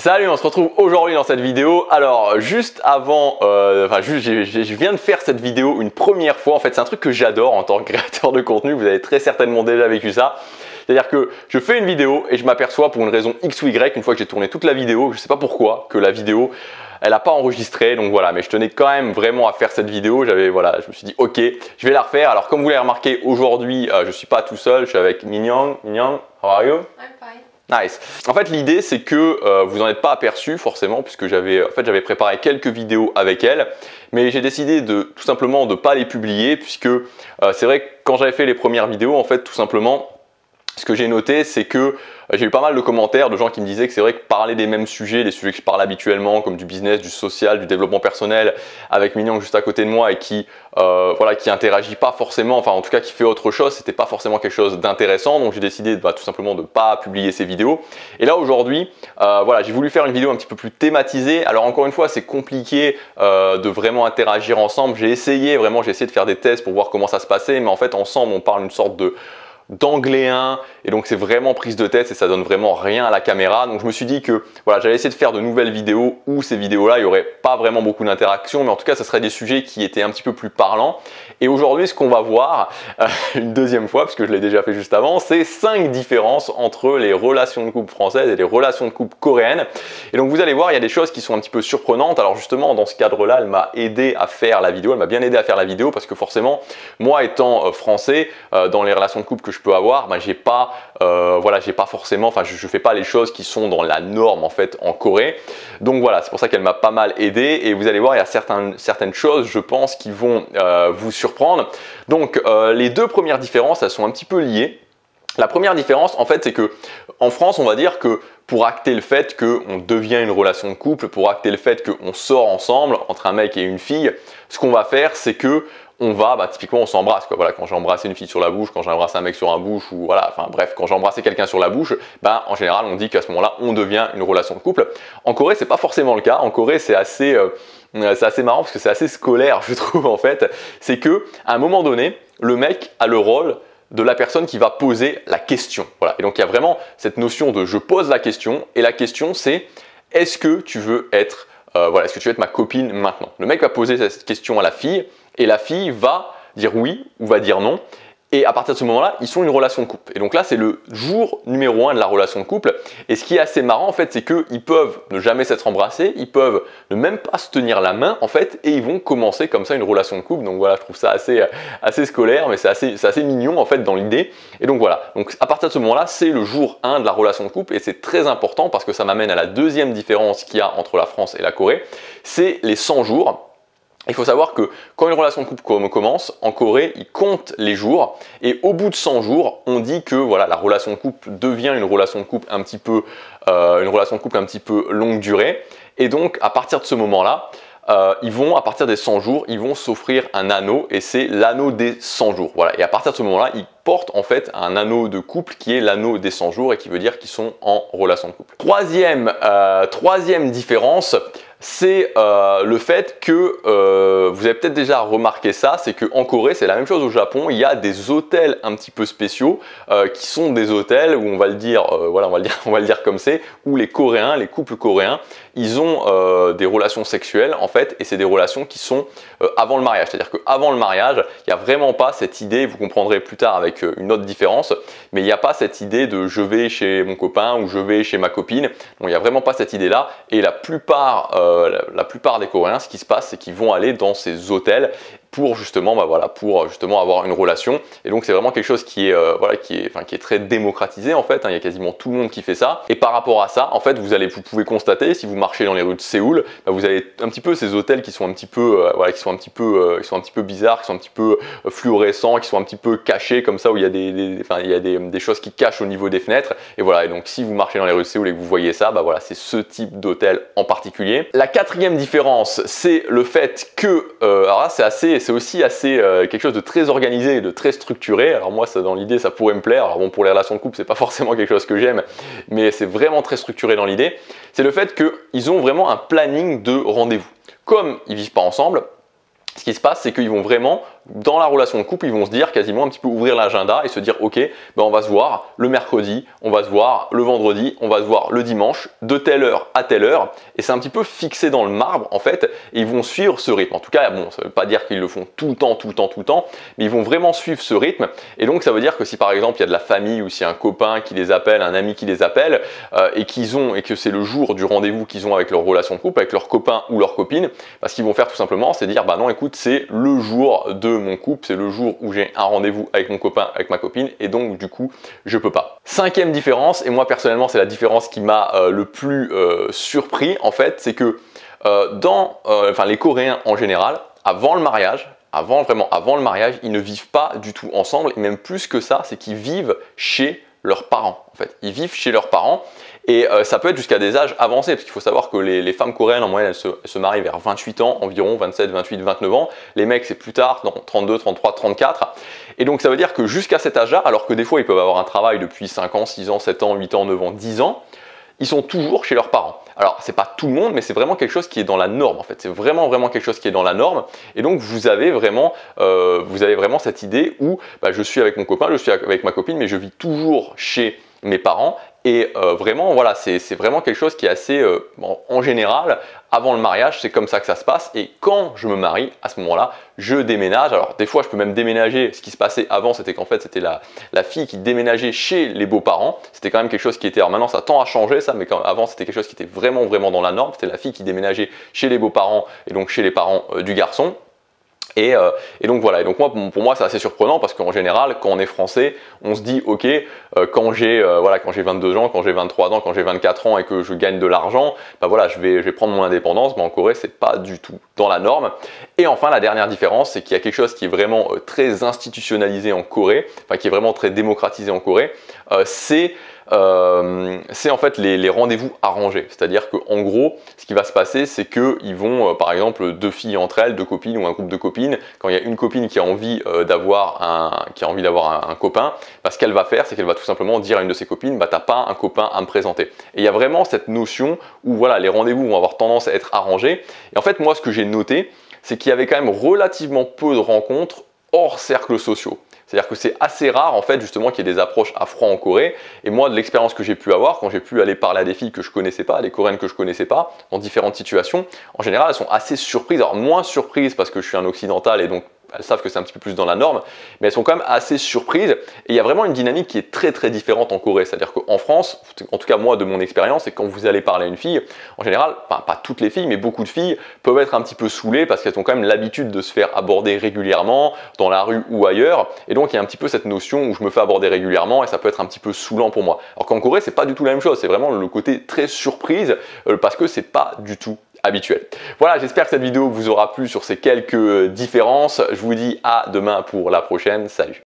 Salut, on se retrouve aujourd'hui dans cette vidéo. Alors, juste avant, euh, enfin, juste, je viens de faire cette vidéo une première fois. En fait, c'est un truc que j'adore en tant que créateur de contenu. Vous avez très certainement déjà vécu ça. C'est-à-dire que je fais une vidéo et je m'aperçois pour une raison X ou Y, une fois que j'ai tourné toute la vidéo, je sais pas pourquoi, que la vidéo, elle n'a pas enregistré. Donc voilà, mais je tenais quand même vraiment à faire cette vidéo. J'avais, voilà, je me suis dit, ok, je vais la refaire. Alors, comme vous l'avez remarqué, aujourd'hui, euh, je suis pas tout seul. Je suis avec Mignon. Mignon, how are you? Nice. En fait, l'idée c'est que euh, vous n'en êtes pas aperçu forcément, puisque j'avais en fait j'avais préparé quelques vidéos avec elle, mais j'ai décidé de tout simplement de pas les publier, puisque euh, c'est vrai que quand j'avais fait les premières vidéos, en fait, tout simplement, ce que j'ai noté, c'est que j'ai eu pas mal de commentaires de gens qui me disaient que c'est vrai que parler des mêmes sujets, les sujets que je parle habituellement, comme du business, du social, du développement personnel, avec Mignon juste à côté de moi et qui, euh, voilà, qui interagit pas forcément, enfin en tout cas qui fait autre chose, c'était pas forcément quelque chose d'intéressant. Donc j'ai décidé bah, tout simplement de pas publier ces vidéos. Et là aujourd'hui, euh, voilà, j'ai voulu faire une vidéo un petit peu plus thématisée. Alors encore une fois, c'est compliqué euh, de vraiment interagir ensemble. J'ai essayé vraiment, j'ai essayé de faire des tests pour voir comment ça se passait, mais en fait ensemble on parle d'une sorte de d'angléen et donc c'est vraiment prise de tête et ça donne vraiment rien à la caméra. Donc je me suis dit que voilà j'allais essayer de faire de nouvelles vidéos où ces vidéos là il y aurait pas vraiment beaucoup d'interaction mais en tout cas ce serait des sujets qui étaient un petit peu plus parlants. Et aujourd'hui ce qu'on va voir euh, une deuxième fois parce que je l'ai déjà fait juste avant c'est cinq différences entre les relations de couple françaises et les relations de couple coréennes. Et donc vous allez voir il y a des choses qui sont un petit peu surprenantes. Alors justement dans ce cadre là elle m'a aidé à faire la vidéo elle m'a bien aidé à faire la vidéo parce que forcément moi étant euh, français euh, dans les relations de couple que je peux avoir, ben, j'ai pas, euh, voilà, j'ai pas forcément, enfin, je, je fais pas les choses qui sont dans la norme en fait en Corée. Donc voilà, c'est pour ça qu'elle m'a pas mal aidé. Et vous allez voir, il y a certaines, certaines choses, je pense, qui vont euh, vous surprendre. Donc euh, les deux premières différences, elles sont un petit peu liées. La première différence, en fait, c'est que en France, on va dire que pour acter le fait qu'on devient une relation de couple, pour acter le fait qu'on sort ensemble entre un mec et une fille, ce qu'on va faire, c'est que on va, bah, typiquement, on s'embrasse. Voilà, quand j'ai embrassé une fille sur la bouche, quand j'ai embrassé un mec sur la bouche, ou voilà, enfin bref, quand j'ai embrassé quelqu'un sur la bouche, bah, en général, on dit qu'à ce moment-là, on devient une relation de couple. En Corée, c'est pas forcément le cas. En Corée, c'est assez, euh, c'est assez marrant parce que c'est assez scolaire, je trouve en fait. C'est que à un moment donné, le mec a le rôle de la personne qui va poser la question. Voilà. Et donc il y a vraiment cette notion de je pose la question et la question c'est est-ce que tu veux être euh, voilà, est-ce que tu veux être ma copine maintenant? Le mec va poser cette question à la fille et la fille va dire oui ou va dire non. Et à partir de ce moment-là, ils sont une relation de couple. Et donc là, c'est le jour numéro un de la relation de couple. Et ce qui est assez marrant, en fait, c'est qu'ils peuvent ne jamais s'être embrassés, ils peuvent ne même pas se tenir la main, en fait, et ils vont commencer comme ça une relation de couple. Donc voilà, je trouve ça assez, assez scolaire, mais c'est assez, assez mignon, en fait, dans l'idée. Et donc voilà. Donc à partir de ce moment-là, c'est le jour 1 de la relation de couple. Et c'est très important parce que ça m'amène à la deuxième différence qu'il y a entre la France et la Corée. C'est les 100 jours. Il faut savoir que quand une relation de couple commence, en Corée, ils comptent les jours et au bout de 100 jours, on dit que voilà, la relation de couple devient une relation de couple un petit peu, euh, une relation couple un petit peu longue durée. Et donc, à partir de ce moment-là, euh, ils vont, à partir des 100 jours, ils vont s'offrir un anneau et c'est l'anneau des 100 jours. Voilà. Et à partir de ce moment-là, ils portent en fait un anneau de couple qui est l'anneau des 100 jours et qui veut dire qu'ils sont en relation de couple. Troisième, euh, troisième différence, c'est euh, le fait que euh, vous avez peut-être déjà remarqué ça, c'est qu'en Corée, c'est la même chose. Au Japon, il y a des hôtels un petit peu spéciaux euh, qui sont des hôtels où on va le dire, voilà, on va le dire, on va le dire comme c'est, où les Coréens, les couples coréens, ils ont des relations sexuelles en fait, et c'est des relations qui sont avant le mariage. C'est-à-dire qu'avant le mariage, il n'y a vraiment pas cette idée, vous comprendrez plus tard avec une autre différence, mais il n'y a pas cette idée de je vais chez mon copain ou je vais chez ma copine. Il n'y a vraiment pas cette idée-là, et la plupart euh, la, plupart des Coréens, ce qui se passe, c'est qu'ils vont aller dans ces hôtels pour justement, bah voilà, pour justement avoir une relation. Et donc c'est vraiment quelque chose qui est, euh, voilà, qui est, enfin, qui est très démocratisé en fait. Hein. Il y a quasiment tout le monde qui fait ça. Et par rapport à ça, en fait, vous allez, vous pouvez constater si vous marchez dans les rues de Séoul, bah, vous avez un petit peu ces hôtels qui sont un petit peu, euh, voilà, qui sont un petit peu, qui sont un petit peu bizarres, qui sont un petit peu fluorescents, qui sont un petit peu cachés comme ça où il y a des, enfin, il y a des, choses qui cachent au niveau des fenêtres. Et voilà. Et donc si vous marchez dans les rues de Séoul et que vous voyez ça, bah voilà, c'est ce type d'hôtel en particulier. La quatrième différence, c'est le fait que, euh, alors là, c'est assez, c'est aussi assez euh, quelque chose de très organisé et de très structuré. Alors moi, dans l'idée, ça pourrait me plaire. Alors bon, pour les relations de couple, c'est pas forcément quelque chose que j'aime, mais c'est vraiment très structuré dans l'idée. C'est le fait qu'ils ont vraiment un planning de rendez-vous. Comme ils vivent pas ensemble, ce qui se passe, c'est qu'ils vont vraiment dans la relation de couple, ils vont se dire quasiment un petit peu ouvrir l'agenda et se dire ok, ben on va se voir le mercredi, on va se voir le vendredi, on va se voir le dimanche, de telle heure à telle heure. Et c'est un petit peu fixé dans le marbre en fait. Et ils vont suivre ce rythme. En tout cas, bon, ça veut pas dire qu'ils le font tout le temps, tout le temps, tout le temps, mais ils vont vraiment suivre ce rythme. Et donc ça veut dire que si par exemple il y a de la famille ou si un copain qui les appelle, un ami qui les appelle, euh, et qu'ils ont et que c'est le jour du rendez-vous qu'ils ont avec leur relation de couple, avec leur copain ou leur copine, bah, ce qu'ils vont faire tout simplement, c'est dire bah non, écoute, c'est le jour de mon couple, c'est le jour où j'ai un rendez-vous avec mon copain, avec ma copine, et donc du coup, je peux pas. Cinquième différence, et moi personnellement, c'est la différence qui m'a euh, le plus euh, surpris en fait, c'est que euh, dans, enfin les Coréens en général, avant le mariage, avant vraiment avant le mariage, ils ne vivent pas du tout ensemble, et même plus que ça, c'est qu'ils vivent chez leurs parents. En fait, ils vivent chez leurs parents et euh, ça peut être jusqu'à des âges avancés, parce qu'il faut savoir que les, femmes coréennes, en moyenne, elles se, marient vers 28 ans, environ 27, 28, 29 ans. Les mecs, c'est plus tard, dans 32, 33, 34. Et donc, ça veut dire que jusqu'à cet âge-là, alors que des fois, ils peuvent avoir un travail depuis 5 ans, 6 ans, 7 ans, 8 ans, 9 ans, 10 ans, ils sont toujours chez leurs parents. Alors, c'est pas tout le monde, mais c'est vraiment quelque chose qui est dans la norme, en fait. C'est vraiment, vraiment quelque chose qui est dans la norme. Et donc, vous avez vraiment, euh, vous avez vraiment cette idée où bah, je suis avec mon copain, je suis avec ma copine, mais je vis toujours chez mes parents et euh, vraiment, voilà, c'est vraiment quelque chose qui est assez, euh, en général, avant le mariage, c'est comme ça que ça se passe. Et quand je me marie, à ce moment-là, je déménage. Alors, des fois, je peux même déménager. Ce qui se passait avant, c'était qu'en fait, c'était la, la, fille qui déménageait chez les beaux-parents. C'était quand même quelque chose qui était. Alors maintenant, ça tend à changer, ça, mais quand, avant, c'était quelque chose qui était vraiment, vraiment dans la norme. C'était la fille qui déménageait chez les beaux-parents et donc chez les parents euh, du garçon. Euh, et, donc voilà, et donc moi, pour moi c'est assez surprenant parce qu'en général, quand on est français, on se dit ok, euh, quand j'ai euh, voilà, quand j'ai 22 ans, quand j'ai 23 ans, quand j'ai 24 ans et que je gagne de l'argent, bah voilà, je vais, je vais prendre mon indépendance. Mais en Corée, c'est pas du tout dans la norme. Et enfin, la dernière différence, c'est qu'il y a quelque chose qui est vraiment très institutionnalisé en Corée, enfin qui est vraiment très démocratisé en Corée, c'est euh, c'est en fait les, rendez-vous arrangés. C'est-à-dire qu'en gros, ce qui va se passer, c'est qu'ils vont, euh, par exemple, deux filles entre elles, deux copines ou un groupe de copines, quand il y a une copine qui a envie euh, d'avoir un, copain, bah, ce qu'elle va faire, c'est qu'elle va tout simplement dire à une de ses copines, bah t'as pas un copain à me présenter. Et il y a vraiment cette notion où voilà, les rendez-vous vont avoir tendance à être arrangés. Et en fait, moi, ce que j'ai noté, c'est qu'il y avait quand même relativement peu de rencontres hors cercles sociaux. C'est-à-dire que c'est assez rare en fait justement qu'il y ait des approches à froid en Corée. Et moi, de l'expérience que j'ai pu avoir, quand j'ai pu aller parler à des filles que je connaissais pas, des Coréennes que je connaissais pas, dans différentes situations, en général, elles sont assez surprises. Alors moins surprises parce que je suis un occidental et donc elles savent que c'est un petit peu plus dans la norme, mais elles sont quand même assez surprises. Et il y a vraiment une dynamique qui est très très différente en Corée. C'est-à-dire qu'en France, en tout cas moi de mon expérience, c'est quand vous allez parler à une fille, en général, pas, pas, toutes les filles, mais beaucoup de filles peuvent être un petit peu saoulées parce qu'elles ont quand même l'habitude de se faire aborder régulièrement dans la rue ou ailleurs. Et donc il y a un petit peu cette notion où je me fais aborder régulièrement et ça peut être un petit peu saoulant pour moi. Alors qu'en Corée, c'est pas du tout la même chose. C'est vraiment le côté très surprise euh, parce que c'est pas du tout habituel. Voilà, j'espère que cette vidéo vous aura plu sur ces quelques différences. Je vous dis à demain pour la prochaine. Salut